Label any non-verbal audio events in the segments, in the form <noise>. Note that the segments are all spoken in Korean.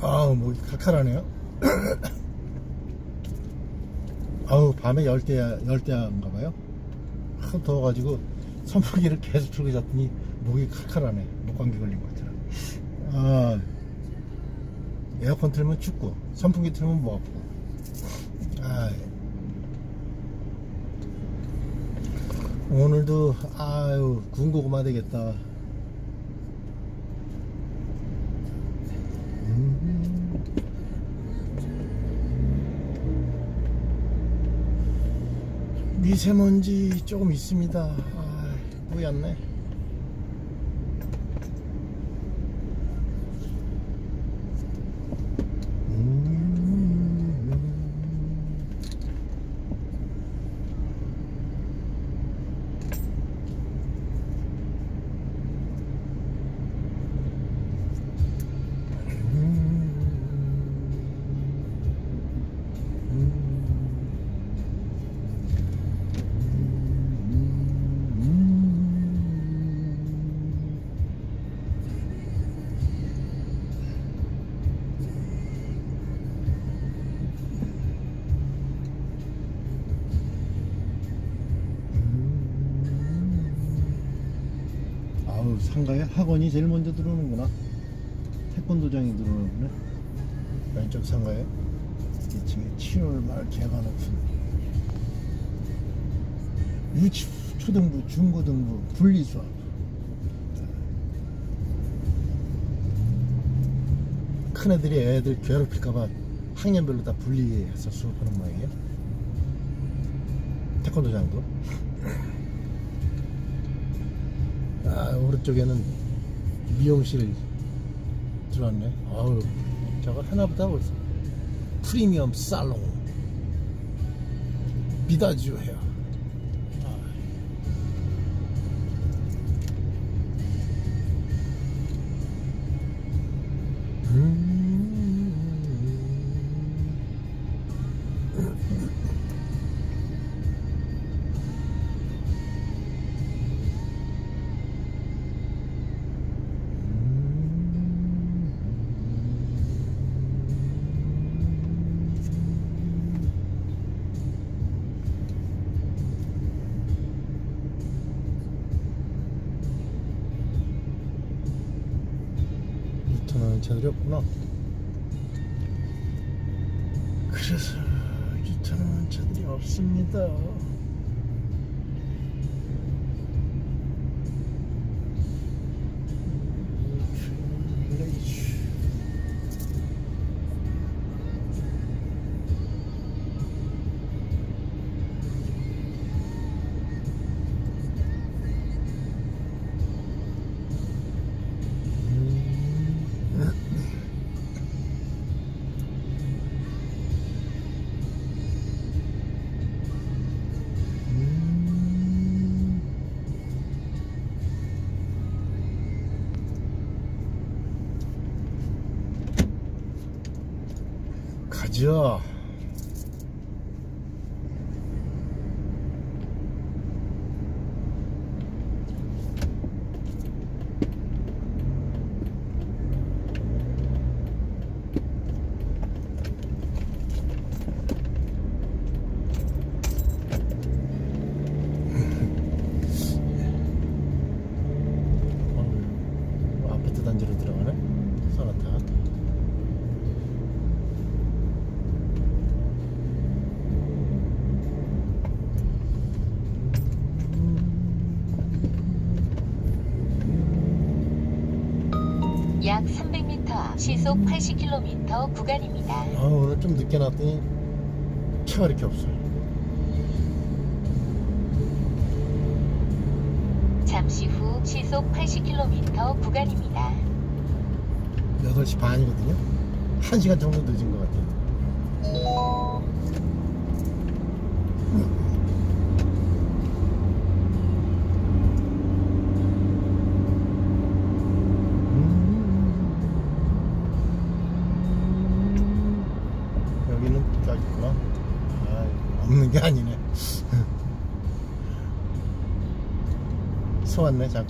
아우 뭐 칼칼하네요. <coughs> 아우 밤에 열대야 열대야인가 봐요. 하도 더워가지고 선풍기를 계속 틀고 잤더니 목이 칼칼하네. 목감기 걸린 것 같아 아 에어컨 틀면 춥고 선풍기 틀면 목 아프고. 아 오늘도 아유 군고구마 되겠다 미세먼지 조금 있습니다. 아, 뿌였네 상가에 학원이 제일 먼저 들어오는구나. 태권도장이 들어오는구나. 왼쪽 상가에. 2층에 7월 말 개관 오픈 유치 초등부 중고등부 분리수업 큰애들이 애들 괴롭힐까봐 학년별로 다 분리해서 수업하는 모양이에요. 태권도장도 아 오른쪽에는 미용실 들어왔네. 아우 저거 하나보다 벌써 프리미엄 살롱. 비다주 헤어 유 차들이 없구나. 그래서 유턴하는 차들이 없습니다 가자 어, 아파트 단지로 들어가네 소나타 약 300m 앞 시속 80km 구간입니다. 아 오늘 좀 늦게 나왔더니 차가 이렇게 없어 잠시 후 시속 80km 구간입니다. 8시 반이거든요 1시간 정도 늦은 것 같아요 여 아, 없는 게 아니네 소왔네 잠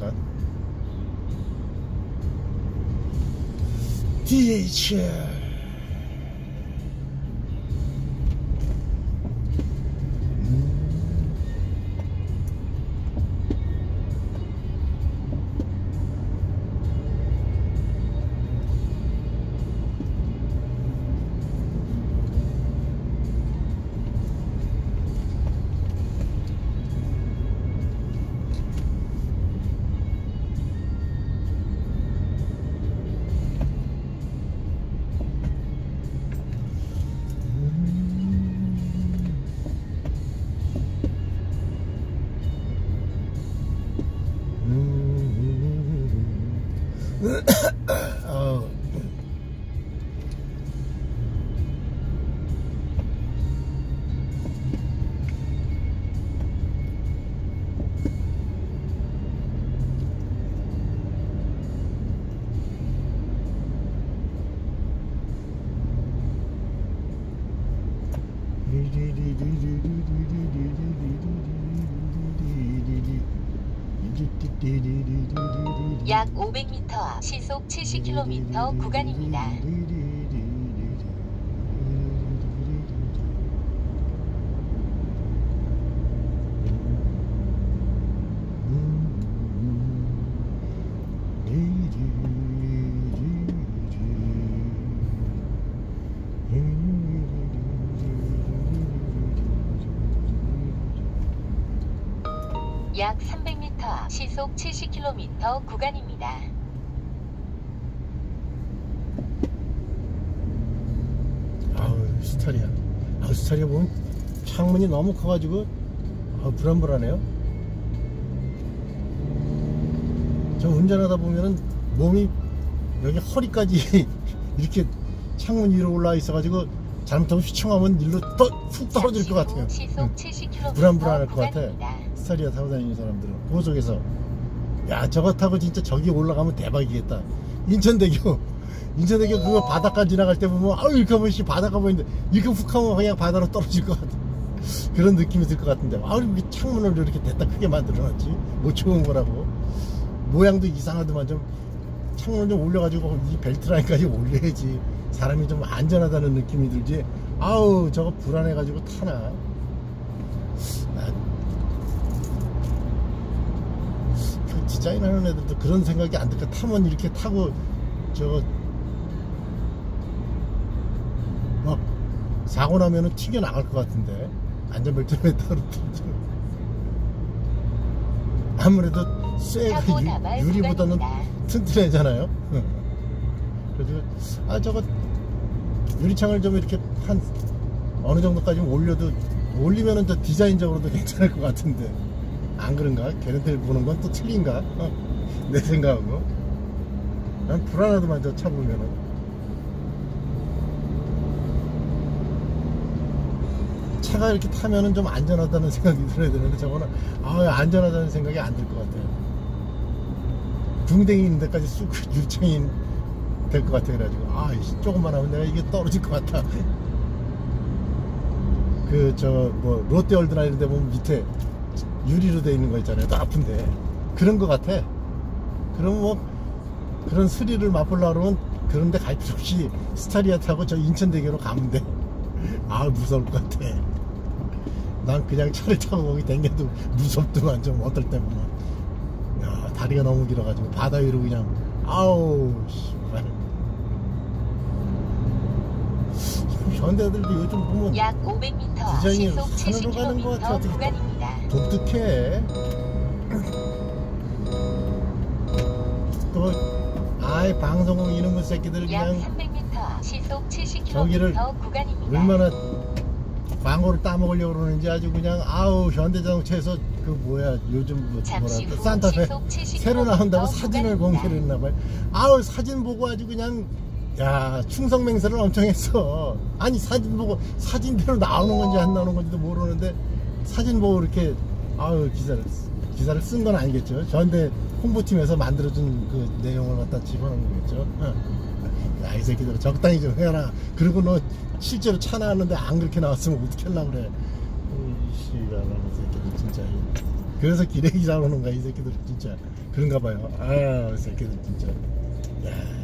약 500m 앞 시속 70km 구간입니다. 약 300m 앞 시속 70km 구간입니다. 아우 스타리아 아 스타리아 보면 창문이 너무 커가지고 아 불안불안해요 저 운전하다 보면은 몸이 여기 허리까지 <laughs> 이렇게 창문 위로 올라와 있어가지고 잘못하면 휘청하면 일로 또 훅 떨어질 것 같아요 시속 응. 70km 불안불안할 것 같아. 스타리아 타고 다니는 사람들은 고속에서 야 저거 타고 진짜 저기 올라가면 대박이겠다. 인천대교. <laughs> 인천대교 그거 바닷가 지나갈 때 보면 아유 이렇게 하면 씨 바닷가 보이는데 이렇게 훅 하면 그냥 바다로 떨어질 것 같아. <laughs> 그런 느낌이 들 것 같은데. 아유 왜 창문을 이렇게 됐다 크게 만들어놨지. 못 좋은 거라고. 모양도 이상하더만 좀 창문을 좀 올려가지고 이 벨트라인까지 올려야지. 사람이 좀 안전하다는 느낌이 들지. 아우 저거 불안해가지고 타나 아, 그 디자인하는 애들도 그런 생각이 안 들까? 타면 이렇게 타고 저거 막 사고 나면은 튀겨 나갈 것 같은데. 안전벨트를 <laughs> 따로 아무래도 쇠가 유, 유리보다는. 튼튼하잖아요. 그래서 아 저거 유리창을 좀 이렇게 한 어느 정도까지 올려도 올리면은 저 디자인적으로도 <laughs> 괜찮을 것 같은데 안 그런가? 걔네들 보는 건 또 틀린가? 어, 내 생각하고. 난 불안하더만 저 차 보면은. 차가 이렇게 타면은 좀 안전하다는 생각이 들어야 되는데 저거는 아 안전하다는 생각이 안 들 것 같아요. 둥댕이 있는 데까지 쑥 <laughs> 유창이 될 것 같아 그래가지고. 아이 조금만 하면 내가 이게 떨어질 것 같아. <laughs> 그 저 뭐 롯데월드나 이런 데 보면 밑에 유리로 돼 있는 거 있잖아요. 높은데. 그런 거 같아. 그럼 뭐 그런 스릴을 맛보려고 그러면 그런 데 갈 필요 없이 스타리아 타고 저 인천대교로 가면 돼 아 <laughs> 무서울 것 같아. 난 그냥 차를 타고 거기 댕겨도 무섭더만 좀 어떨 때 보면. 야 다리가 너무 길어가지고 바다 위로 그냥 아우 씨발 현대들도 요즘 보면 약 500m 앞 디자인이 시속 산으로 가는 것 같아, 70km 어떻게. 구간입니다. 독특해 또 아이 방송국 이놈의 새끼들 약 그냥 300m 앞 시속 70km 저기를 구간입니다. 얼마나 광고를 따먹으려고 그러는지 아주 그냥 아우 현대자동차에서 그 뭐야 요즘 뭐 뭐랄까 후 산타페 시속 70km 새로 나온다고 사진을. 공개를 했나봐요 아우 사진 보고 아주 그냥 야 충성맹세를 엄청 했어. 아니 사진 보고 사진대로 나오는 건지 안 나오는 건지도 모르는데 사진 보고 이렇게 아우 기사를 기사를 쓴 건 아니겠죠. 현대 홍보팀에서 만들어준 그 내용을 갖다 집어넣은 거겠죠. 야 이 새끼들 적당히 좀 해라. 그리고 너 실제로 차 나왔는데 안 그렇게 나왔으면 어떻게 하려고 그래? 이 씨발하는 새끼들 진짜. 그래서 기레기 잘 오는 거야 이 새끼들 진짜. 그런가 봐요. 아이 새끼들 진짜. 야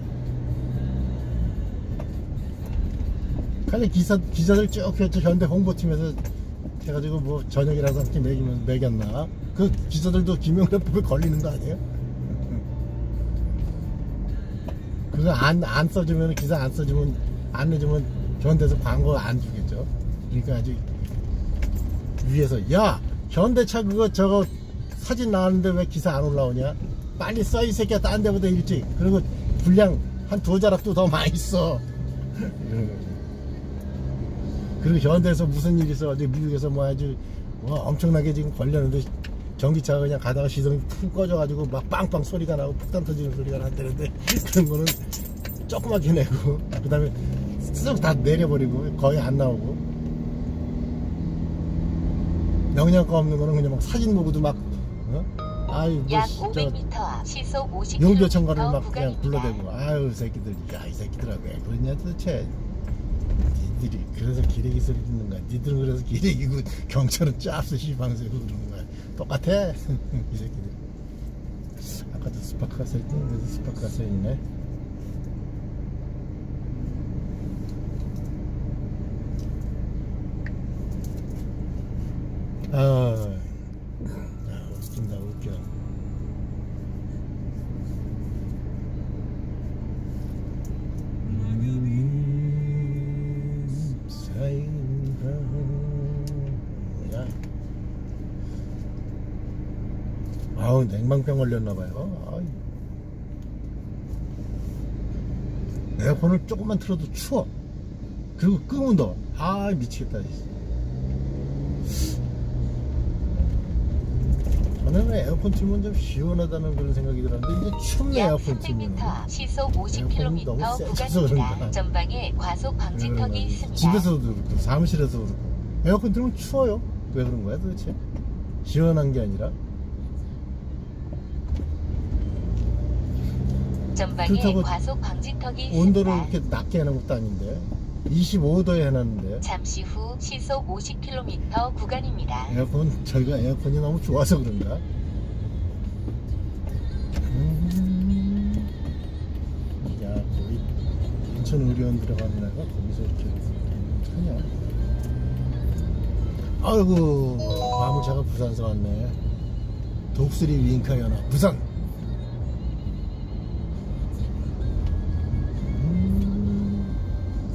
근데 기사 기사들 쭉 했죠 현대 홍보팀에서 해가지고 뭐 저녁이라서 함께 먹이면 먹였나? 그 기사들도 김영래법에 걸리는 거 아니에요? 그거 안, 안 써주면 기사 안 써주면 안 내주면 현대에서 광고 안 주겠죠. 그러니까 아직 위에서 야 현대차 그거 저거 사진 나왔는데 왜 기사 안 올라오냐? 빨리 써 이 새끼야. 딴 데보다 일찍 그리고 분량 한 두 자락도 더 많이 써 <laughs> 그리고 현대에서 무슨 일이 있어 어디 미국에서 뭐 아주 뭐 엄청나게 지금 걸렸는데 전기차가 그냥 가다가 시동이 푹 꺼져가지고 막 빵빵 소리가 나고 폭탄 터지는 소리가 난다는데 그런 거는 조그맣게 내고 그 다음에 쓱 다 내려버리고 거의 안 나오고 영양가 없는 거는 그냥 막 사진 보고도 막 어? 아유 약뭐 저, 500m 앞 시속 50km 용조청가를 막 그냥. 불러대고 아유 새끼들 야 이 새끼들아 왜 그러냐 도대체 이 니들이 그래서 기레기 소리 듣는 거야. 니들은 그래서 기레기고 경찰은 짭스 시방세고 그러는 거야. 똑같아. <laughs> 이 새끼들. 아까도 스파크가 써있던 데도 스파크가 써있네. 아, 아 웃긴다 웃겨 음, 사이가 뭐야 아우 냉방병 걸렸나봐요. 에어컨을 조금만 틀어도 추워. 그리고 끄면 더아 미치겠다 전에는 에어컨 틀면 좀 시원하다는 그런 생각이 들었는데 이제 춥네 약 에어컨 틀면. 300m 시속 에어컨이 너무 50km 세져서 구간입니다. 전방에 과속 방지턱이 있습니다. 집에서도 그렇고 사무실에서도 그렇고. 에어컨 틀면 추워요. 왜 그런 거야 도대체? 시원한 게 아니라 전방에 과속 방지턱이 있습니다. 온도를 이렇게 낮게 해놓은 것도 아닌데 25도에 해놨는데. 잠시 후 시속 50km 구간입니다. 에어컨 저희가 에어컨이 너무 좋아서 그런가? 음, 야 거기 인천 의료원 들어가는 애가 거기서 이렇게 어떡하냐? 아이고 마무차가 부산서 왔네. 독수리 윙카 연합 부산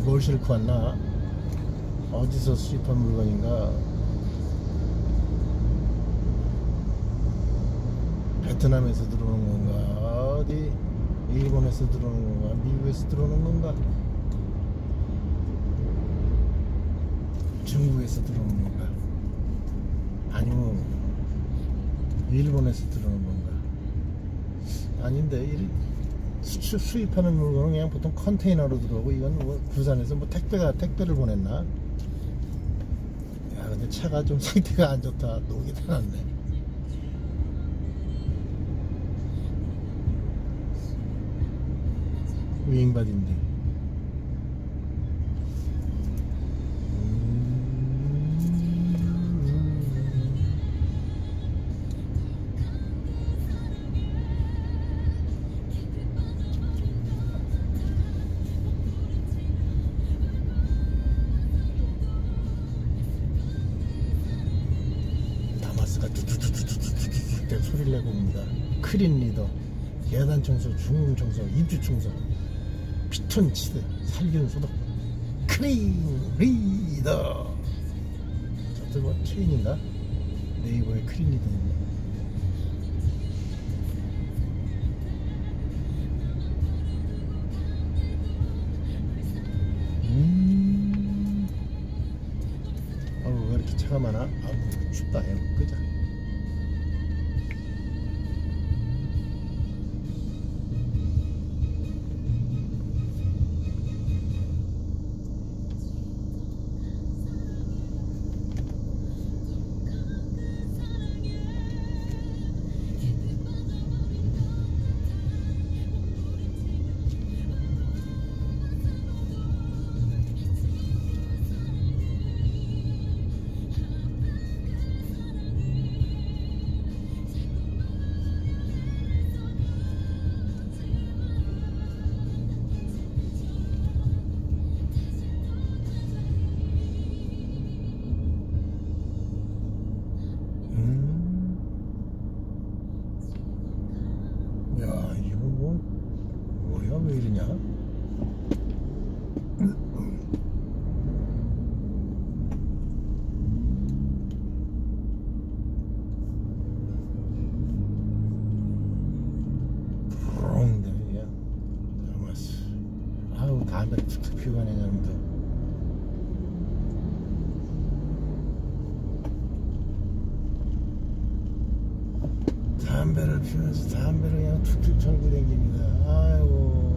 뭘 싣고 왔나? 어디서 수입한 물건인가? 베트남에서 들어오는 건가? 어디? 일본에서 들어오는 건가? 미국에서 들어오는 건가? 중국에서 들어오는 건가? 아니면 일본에서 들어오는 건가? 아닌데 이 수출 수입하는 물건은 그냥 보통 컨테이너로 들어오고 이건 뭐 부산에서 뭐 택배가 택배를 보냈나? 야 근데 차가 좀 <laughs> 상태가 안 좋다. 녹이 타났네. 윙바디인데 중문 청소, 입주 청소, 피톤 치드, 살균 소독, 크린 리더. 저들 뭐 트윈인가? 네이버에 크린 리더 있네. 음. 어우 왜 이렇게 차가 많아? 아우 춥다 야 끄자 담배 툭툭 피고 가네, 놈들. 담배를 피면서 담배를 그냥 툭툭 절고 댕깁니다. 아이고.